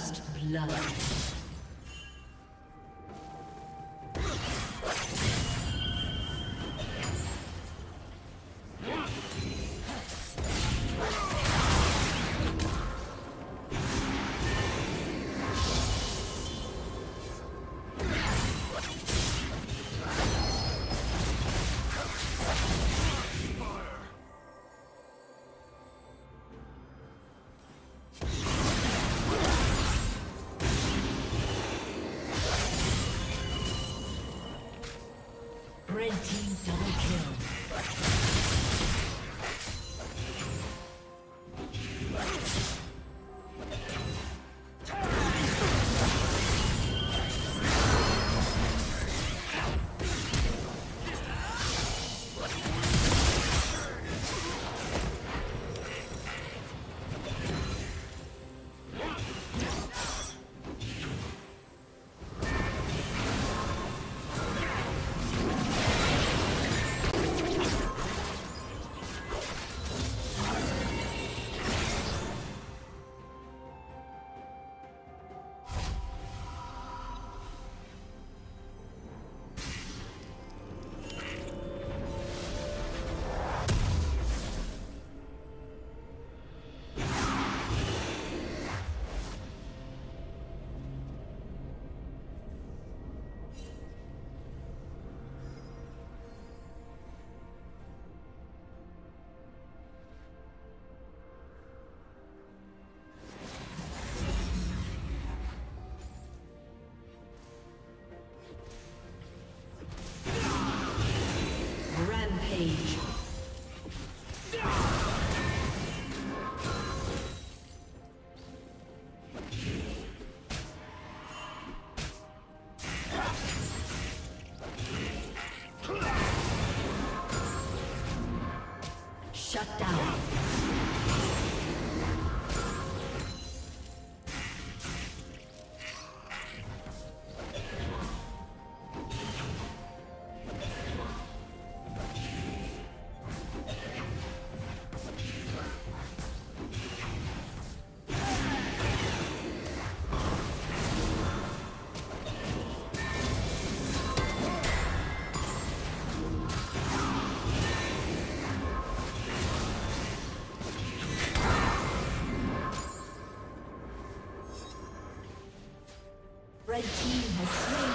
First blood. Red team has slain.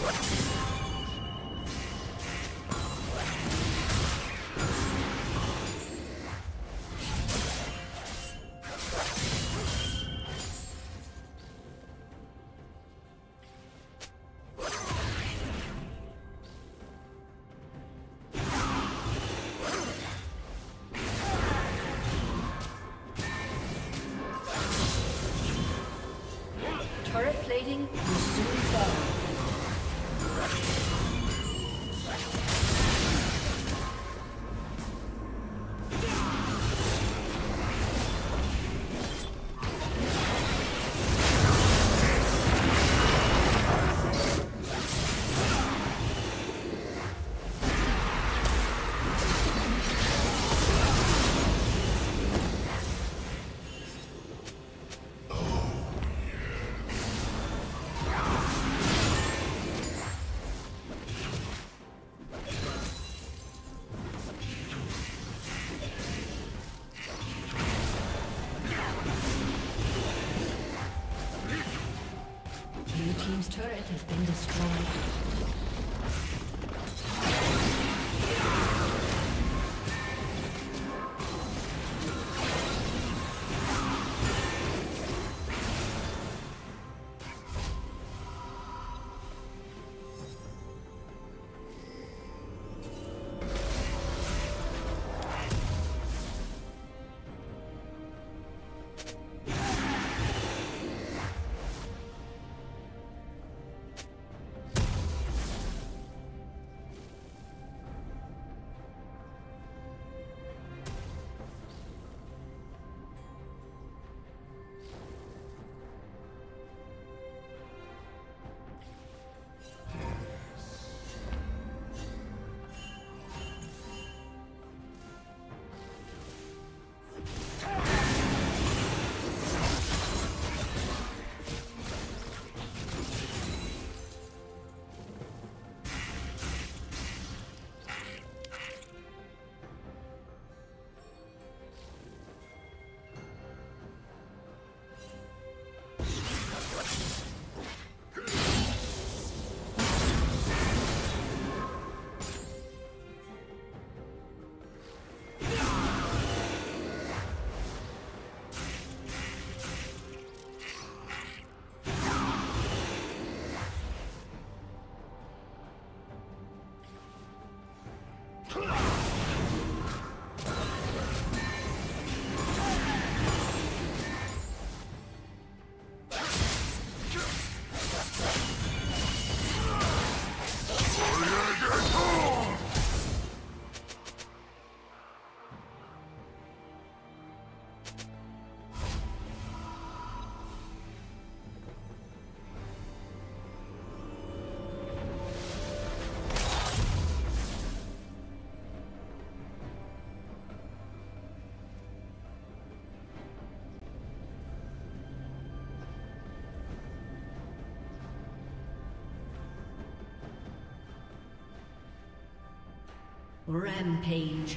What? Rampage.